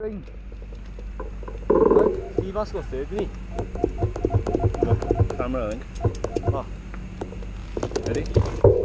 Ring. Right, Steve has got third, didn't he? Look, Camera, I think. Ah. Ready?